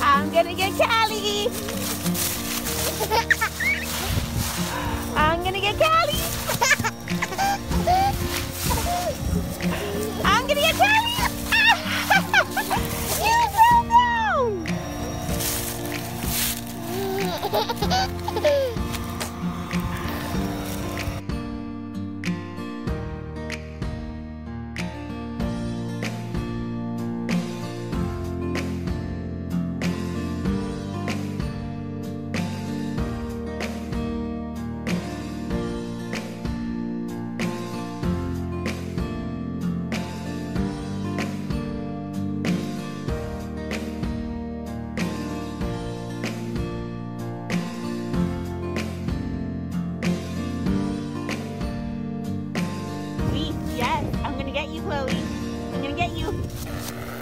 I'm gonna get Callie. フフフ。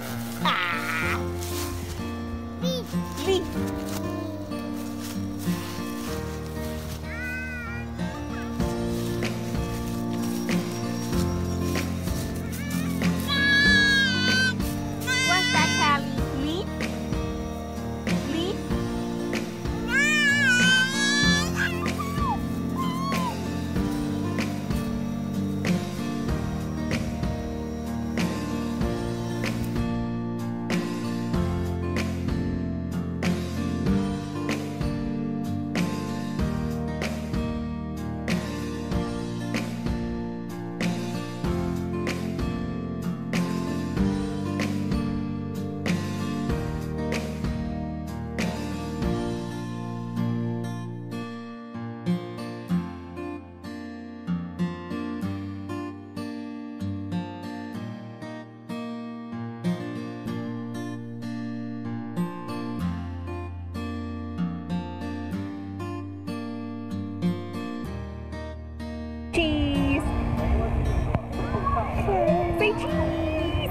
Say cheese.